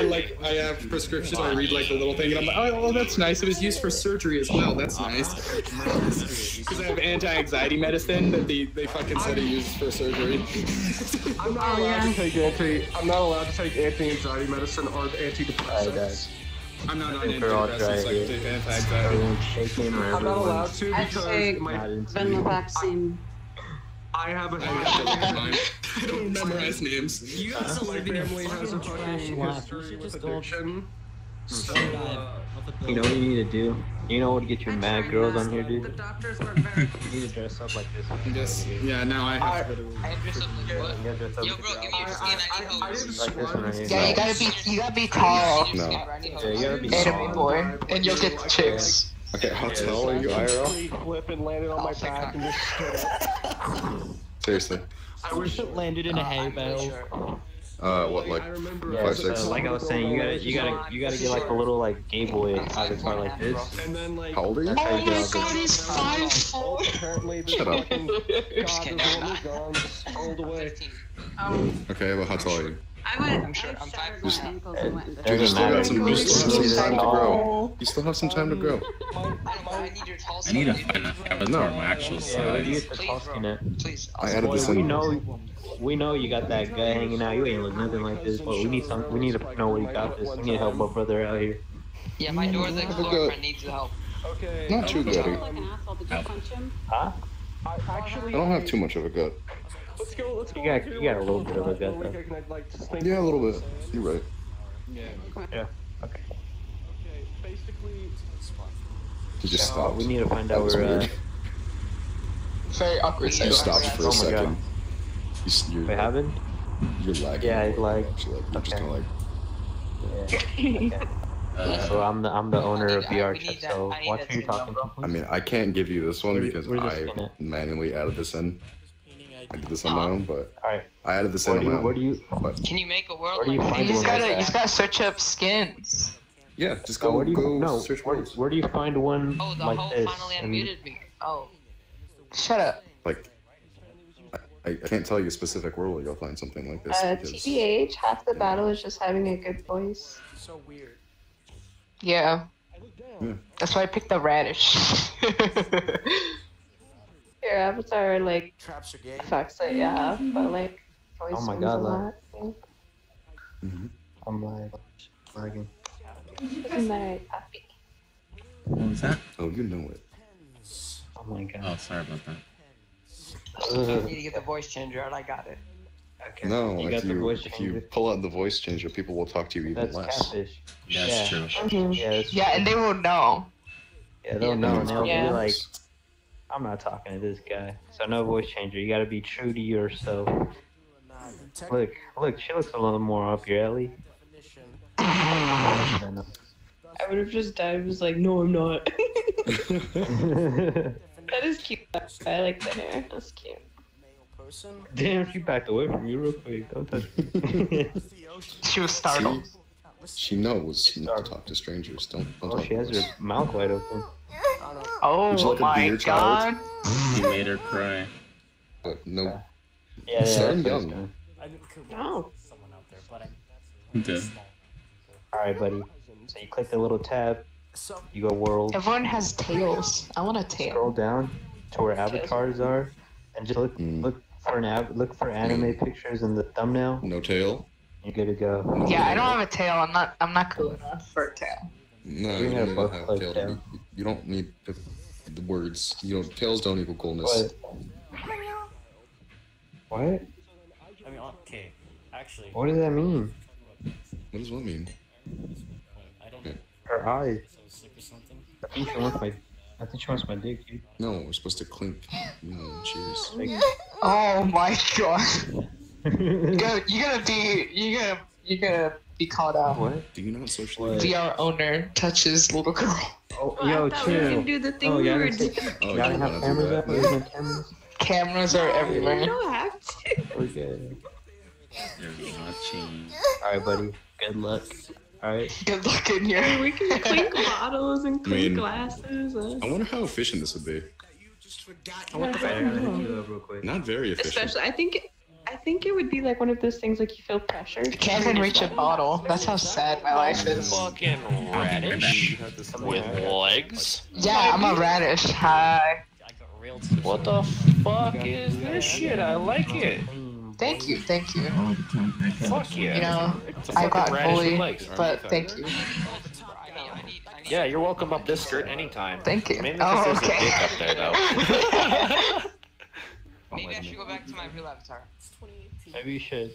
or like I have prescriptions, I read like the little thing, and I'm like, oh, well, that's nice. It was used for surgery as well. That's nice. Because I have anti-anxiety medicine that they, they fucking said it uses for surgery. I'm not Oh, allowed yeah. to take anti. I'm not allowed to take anti-anxiety medicine or antidepressants. I'm not on think we're all antidepressants. I here. take anti-anxiety. Everyone's shaking. I'm not allowed to I'd because say- my, not I have a I don't memorize names. You guys don't My live in your family has a fucking fucking trash history life. You should with just go addiction. So, uh, You know what you need to do? You know what to get your I mad girls on here, The dude? doctors were very. You need to dress up like this. Just, yeah, now I have to go to I dress up like what? You gotta dress up Yo, bro, give me your skin. I need I, I, I help. did Like this one right here. Yeah, you gotta be, you gotta be tall. No. Yeah, you gotta be Enemy tall. boy, and you'll get the chicks. Okay, how tall are you, IRL? Flip and landed on my back and just stood up. Seriously. I wish it landed in a hay bale. Uh, what, like, I remember Yeah, Five, so six. like I was saying, you gotta, you gotta, you gotta get like a little like gay boy avatar like this. And then like. how old are you? That's how you get God, he's five four. Apparently, this Shut up. fucking god is kidding. only gone sold away. Um, Okay, well, how tall are you? I went. I'm sure- I I'm shattered five my ankles and went into Dude, you still got some, you still have some time to grow. You still have some time to grow. I need your tall I need to skin. find an avatar No. of my actual Yeah, where do you size. get the tall? Please. I added this we in. know, we know you got that guy hanging out. You ain't look nothing like this, but we need some. We need to know where you got this. We need to help our brother out here. Yeah, my door the Have explorer friend needs help. Okay. Not too good. like an asshole. Did you punch him? Huh? I, actually, I don't have too much of a gut. Let's go. Let's go. You got- you got a little bit of a last gut, week, though. I can, like, just think Yeah, a little bit. Saying. You're right. Yeah. Yeah, Okay. Okay, basically, You just Uh, stopped. we need to find That out was where. Uh, weird. Very awkward. You stopped for Oh a my second. God. You, s- you're, we haven't. you're lagging. Yeah, it's lag. Actually, like, you're just Okay. kind of like, Yeah. Okay. Uh, So I'm the I'm the owner of I need- I- VR Chat. So I watch who you're talking number. to. I mean, I can't give you this one because I manually added this in. I did this on my own, but All right. I added this in Where on do my you own. where do you But Can you make a world Where you like find You just gotta, you just gotta search up skins. yeah, just oh, go where do you go no search where, words. where do you find one Oh, the like hoe this? finally and- unmuted me. Oh. Shut up. Like, I, I can't tell you a specific word where you'll find something like this. Uh, because TBH, half the battle is just having a good voice. So weird. Yeah. Yeah. That's why I picked the radish. Your avatar, like, Traps are gay. fucks it, yeah, but, like, voice Oh my God, a like- lot. Mhm. I'm like lagging. My puppy. what was that? Oh, you know it. Oh my god. Oh, sorry about that. I Ugh. need to get the voice changer out. I got it. Okay. No, you if got the you voice if you pull out the voice changer, people will talk to you even That's less. catfish. That's Yeah. true. Mhm. Yeah, that's Yeah, and they will know. Yeah, they'll know, and they'll Yeah. be like, "I'm not talking to this guy." So no voice changer. You gotta be true to yourself. Nah, the tech Look, look, she looks a little more up your alley. definition. I don't know. I would have just died. Was like, no, I'm not. that is cute. I like the hair. That's cute. Male person. Damn, she backed away from you real quick. Don't touch me. She was startled. She knows not to talk to strangers. Don't. don't oh, talk she has to her mouth wide open. Oh Would you like to be my god. child? He made her cry. But no. Yeah, yeah, Starting that's young. doing. I could No. someone out there, but I'm He did. All right, buddy. So you click the little tab. You go world. Everyone has tails. I want a tail. Scroll down to where avatars are, and just look Mm. look for an av- look for anime pictures in the thumbnail. No tail. You're good to go. No Yeah, I don't have a tail. I'm not. I'm not cool enough for a tail. No, You you have don't need to both have like tail. tail. To be- You don't need the, the words. You know, tails don't equal coolness. What? What? I mean, okay. Actually, What does that mean? What does what mean? I don't know. Her eyes. So sick or something. I think she wants my. I think she wants my dick, dude. No, we're supposed to clink. You know, cheers. Oh my god. You're gonna, you're gonna be. You're gonna. You're gonna be called out. what? Do you not socially? What? VR owner touches little girl. Oh, Oh, yo, I thought we chill. could do the thing Oh, we y'all were doing. Oh, y'all you don't have cameras up? There's no cameras? Cameras are everywhere. You don't have to. We're good. You're watching. Alright, buddy. Good luck. Alright. Good luck in here. We can clink bottles and clink mean- glasses. I wonder how efficient this would be. You just forgot. I want the I don't up real quick. Not very efficient. Especially, I think, I think it would be like one of those things like you feel pressure. Can't even reach a bottle. That's how sad my life is. Fucking radish with legs. Yeah, I'm a radish. Hi. What the fuck is this shit? I like it. Thank you, thank you. Fuck yeah. You know, It's a I fucking got radish with bullied, legs. but thank you. Yeah, you're welcome up this skirt anytime. Thank you. Mainly Oh, because there's okay. a dick up there though. Maybe I should go back to my real avatar. Maybe you should.